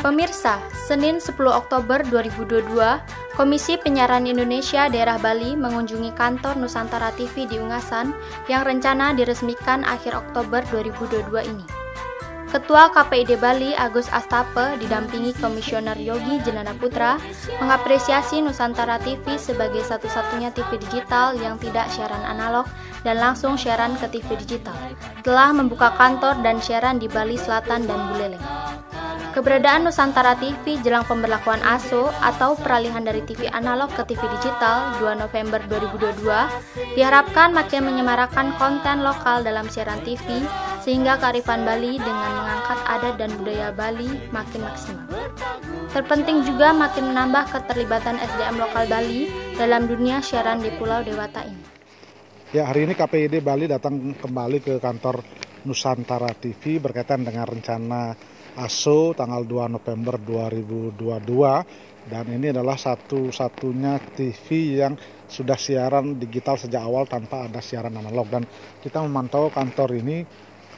Pemirsa, Senin 10 Oktober 2022, Komisi Penyiaran Indonesia Daerah Bali mengunjungi kantor Nusantara TV di Ungasan yang rencana diresmikan akhir Oktober 2022 ini. Ketua KPID Bali Agus Astape didampingi Komisioner Yogi Jenana Putra mengapresiasi Nusantara TV sebagai satu-satunya TV digital yang tidak siaran analog dan langsung siaran ke TV digital. Telah membuka kantor dan siaran di Bali Selatan dan Buleleng. Keberadaan Nusantara TV jelang pemberlakuan ASO atau peralihan dari TV analog ke TV digital 2 November 2022 diharapkan makin menyemarakan konten lokal dalam siaran TV sehingga kearifan Bali dengan mengangkat adat dan budaya Bali makin maksimal. Terpenting juga makin menambah keterlibatan SDM lokal Bali dalam dunia siaran di Pulau Dewata ini. Ya, hari ini KPID Bali datang kembali ke kantor Nusantara TV berkaitan dengan rencana ASO tanggal 2 November 2022 dan ini adalah satu-satunya TV yang sudah siaran digital sejak awal tanpa ada siaran analog dan kita memantau kantor ini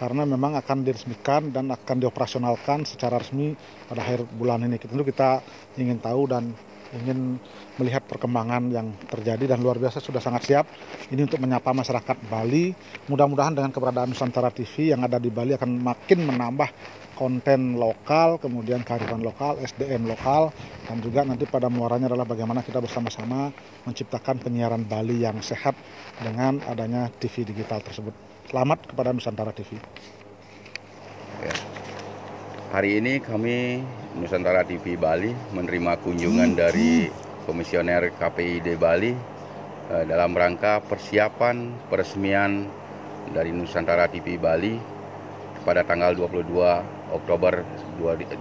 karena memang akan diresmikan dan akan dioperasionalkan secara resmi pada akhir bulan ini. Tentu kita ingin tahu dan ingin melihat perkembangan yang terjadi dan luar biasa sudah sangat siap ini untuk menyapa masyarakat Bali. Mudah-mudahan dengan keberadaan Nusantara TV yang ada di Bali akan makin menambah konten lokal, kemudian kearifan lokal, SDM lokal, dan juga nanti pada muaranya adalah bagaimana kita bersama-sama menciptakan penyiaran Bali yang sehat dengan adanya TV digital tersebut. Selamat kepada Nusantara TV. Hari ini kami Nusantara TV Bali menerima kunjungan dari Komisioner KPID Bali eh, dalam rangka persiapan peresmian dari Nusantara TV Bali pada tanggal 22 Oktober 2022.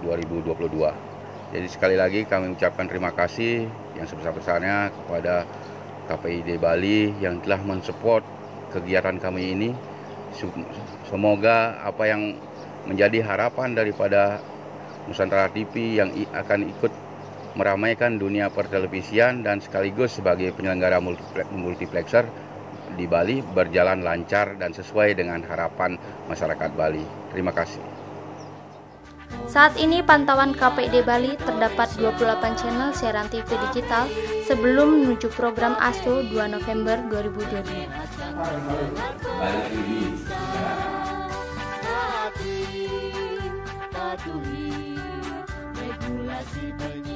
Jadi sekali lagi kami ucapkan terima kasih yang sebesar-besarnya kepada KPID Bali yang telah mensupport kegiatan kami ini. Semoga apa yang menjadi harapan daripada Nusantara TV yang akan ikut meramaikan dunia pertelevisian dan sekaligus sebagai penyelenggara multiplexer di Bali berjalan lancar dan sesuai dengan harapan masyarakat Bali. Terima kasih. Saat ini pantauan KPD Bali terdapat 28 channel siaran TV digital sebelum menuju program ASO 2 November 2022. Patuhi regulasi penyiaran kita.